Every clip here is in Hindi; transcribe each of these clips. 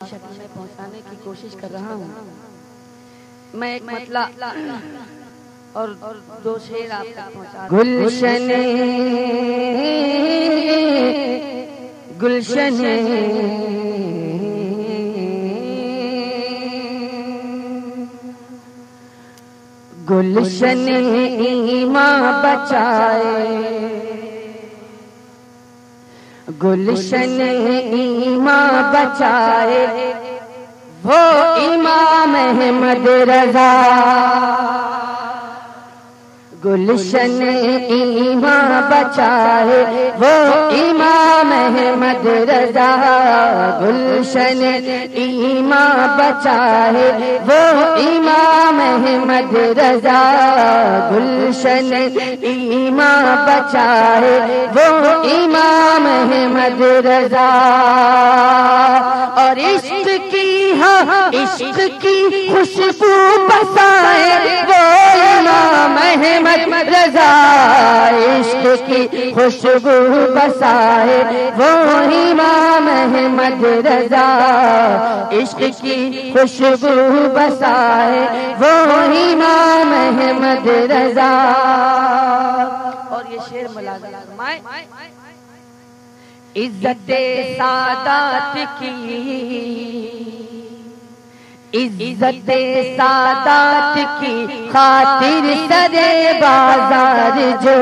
शक्ल में पहुँचाने की कोशिश कर रहा हूँ। मैं एक मतला और दो शेर आप तक पहुँचा गुलशन गुलशन गुलशन ईमा बचाए। गुलशन ईमा बचाए वो इमाम अहमद रजा। गुलशन ईमा बचाए, वो इमाम अहमद रजा। गुलशन ईमा बचाए, वो इमाम अहमद रजा। गुलशन ईमा बचाए, वो इमाम अहमद रजा। और इश्क की हाँ इश्क की खुशबू बसाए, वो इमाम अहमद रजा, इश्क की खुशबू बसाए, वो इमाम अहमद रजा, इश्क की खुशबू बसाए, वो इमाम अहमद रजा। और ये शेर फरमाए इज़्ज़त सादात की। इज़्ज़त सादात की खातिर सरे बाज़ार जो।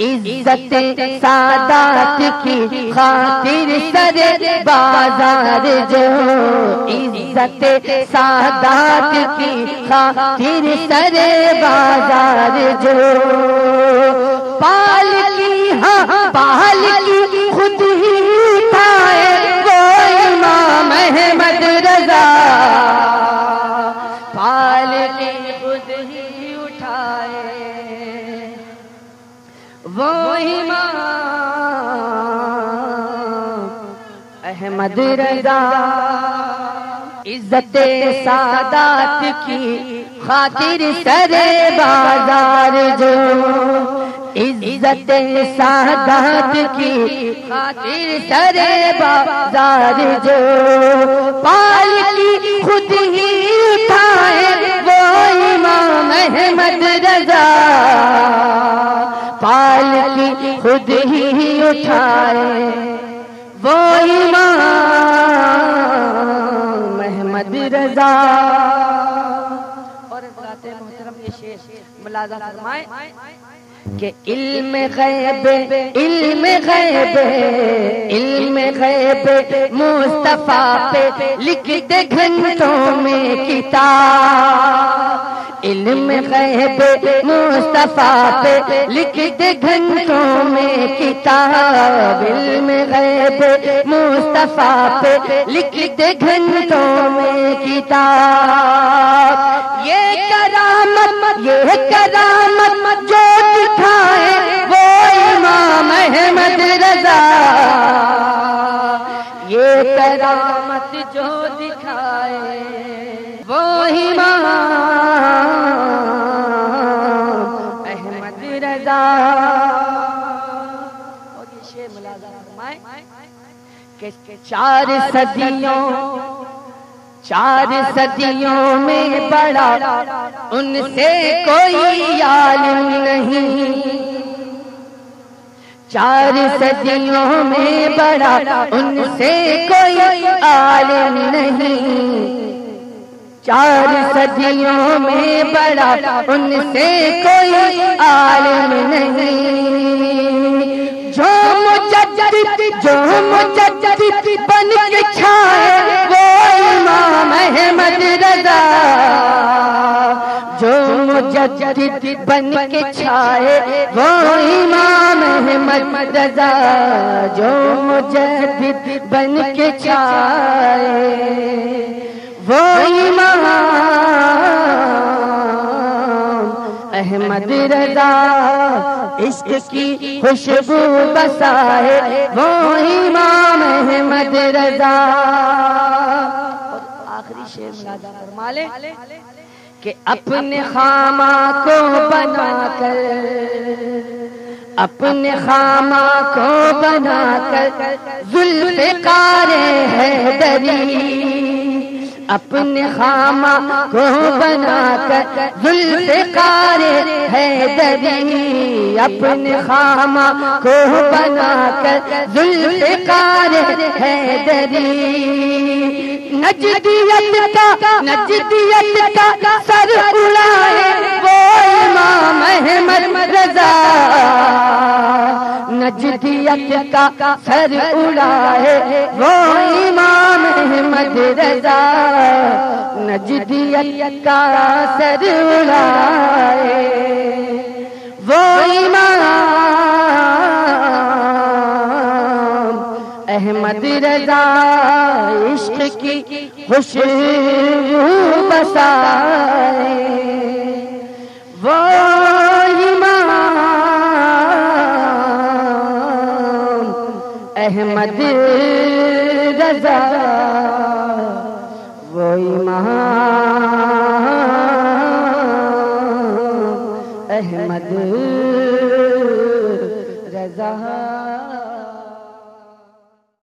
इज़्ज़त सादात की खातिर सरे बाज़ार जो। इज़्ज़त सादात की खातिर सरे बाज़ार जो। पाल की हाँ पाल की वो अहमद रजा, इज़्ज़त सादात की खातिर सरे बाज़ार जो। इज़्ज़त सादात की खातिर सरे बाज़ार जो। पाल की खुद ही उठाए। वो इमाम अहमद रजा। और कि इल्म गैब इल्म गैब इल्म गैब मुस्तफ़ा पे लिख दे घंटों में किताब। इल्म गैब मुस्तफ़ा पे लिख दे घंटों में किताब इल्म गैब मुस्तफ़ा पे लिख दे घंटों में किताब। ये करामत ये करामत जो दिखाए वो इमाम अहमद रजा। ये करामत जो दिखाए वो इमाम कि चार सदियों चार सदियों में बड़ा उनसे कोई आलिम नहीं। चार सदियों में बड़ा उनसे कोई आलिम नहीं। चार सदियों में बड़ा उनसे कोई आलिम नहीं। मुजद्दिद जो मुजद्दिद बन के छाए वो इमाम अहमद रजा जो मुजद्दिद बन के छाए वो इमाम अहमद रजा जो मुजद्दिद बन के छाए, वो इमाम अहमद रजा। इश्क की खुशबू बसाए वो इमाम अहमद रजा। आखिरी शेर फरमा ले कि अपने खामा को बनाकर अपने खामा को बनाकर जुल्फकार है दरी अपने खामा को बनाकर जुल्फिकार है दरी अपने खामा को बनाकर जुल्फिकार है दरी नजदियत का, नजदियत सर उड़ाए वो इमाम अहमद रजा। नजदियत का सर उड़ाए वो इमाम अहमद रजा। का सर उड़ाए वो इमाम अहमद रजा इश्क की खुशबू बसाए। वो इमाम अहमद रजा वो इमाम अहमद